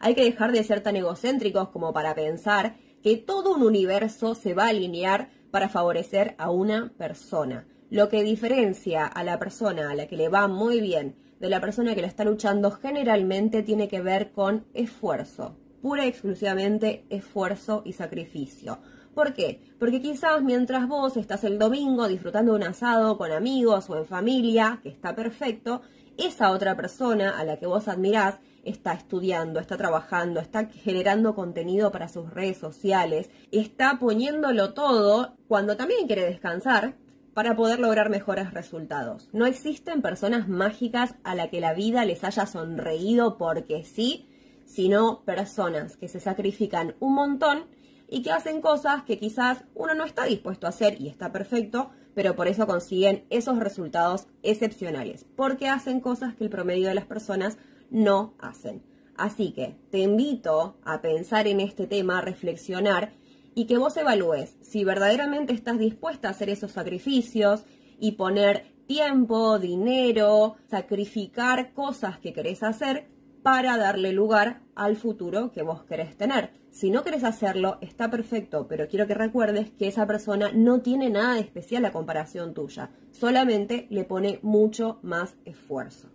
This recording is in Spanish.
Hay que dejar de ser tan egocéntricos como para pensar que todo un universo se va a alinear para favorecer a una persona. Lo que diferencia a la persona a la que le va muy bien de la persona que lo está luchando generalmente tiene que ver con esfuerzo, pura y exclusivamente esfuerzo y sacrificio. ¿Por qué? Porque quizás mientras vos estás el domingo disfrutando un asado con amigos o en familia, que está perfecto, esa otra persona a la que vos admirás está estudiando, está trabajando, está generando contenido para sus redes sociales, está poniéndolo todo cuando también quiere descansar para poder lograr mejores resultados. No existen personas mágicas a la que la vida les haya sonreído porque sí, sino personas que se sacrifican un montón y que hacen cosas que quizás uno no está dispuesto a hacer y está perfecto, pero por eso consiguen esos resultados excepcionales, porque hacen cosas que el promedio de las personas no hacen. Así que te invito a pensar en este tema, a reflexionar y que vos evalúes si verdaderamente estás dispuesta a hacer esos sacrificios y poner tiempo, dinero, sacrificar cosas que querés hacer para darle lugar al futuro que vos querés tener. Si no querés hacerlo, está perfecto, pero quiero que recuerdes que esa persona no tiene nada de especial a comparación tuya, solamente le pone mucho más esfuerzo.